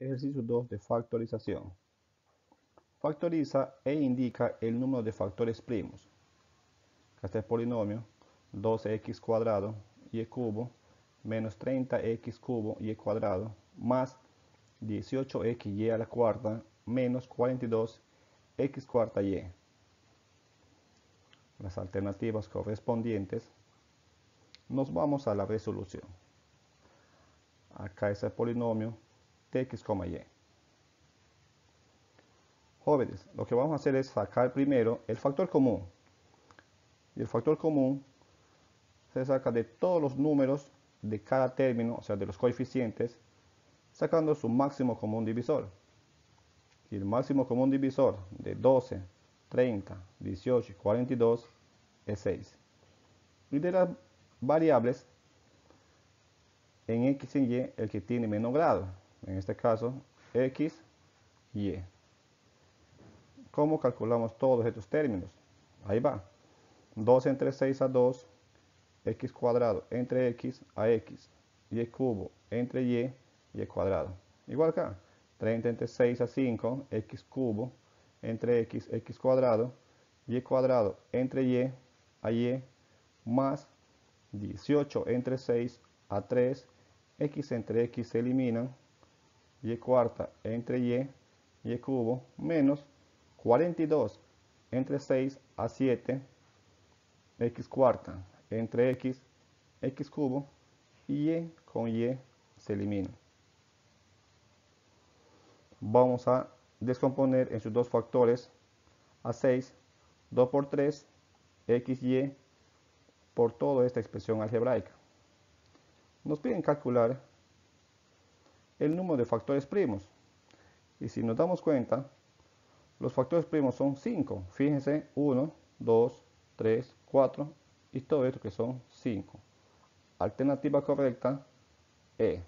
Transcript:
Ejercicio 2 de factorización. Factoriza e indica el número de factores primos. Este es el polinomio 12x cuadrado y cubo menos 30x cubo y cuadrado más 18xy a la cuarta menos 42x cuarta y. Las alternativas correspondientes. Nos vamos a la resolución. Acá es el polinomio x, y. Jóvenes, lo que vamos a hacer es sacar primero el factor común. Y el factor común se saca de todos los números de cada término, o sea, de los coeficientes, sacando su máximo común divisor. Y el máximo común divisor de 12, 30, 18 y 42 es 6. Y de las variables, en x y y, el que tiene menos grado en este caso x, y. ¿Cómo calculamos todos estos términos? Ahí va. 2 entre 6 a 2, x cuadrado entre x a x, y cubo entre y, y cuadrado. Igual acá, 30 entre 6 a 5, x cubo entre x, x cuadrado, y cuadrado entre y a y, más 18 entre 6 a 3, x entre x se eliminan, y cuarta entre y, y cubo, menos 42 entre 6 a 7, x cuarta entre x, x cubo, y y con y se elimina. Vamos a descomponer en sus dos factores a 6, 2 por 3, x, y, por toda esta expresión algebraica. Nos piden calcular el número de factores primos. Y si nos damos cuenta, los factores primos son 5. Fíjense, 1, 2, 3, 4 y todo esto que son 5. Alternativa correcta, E.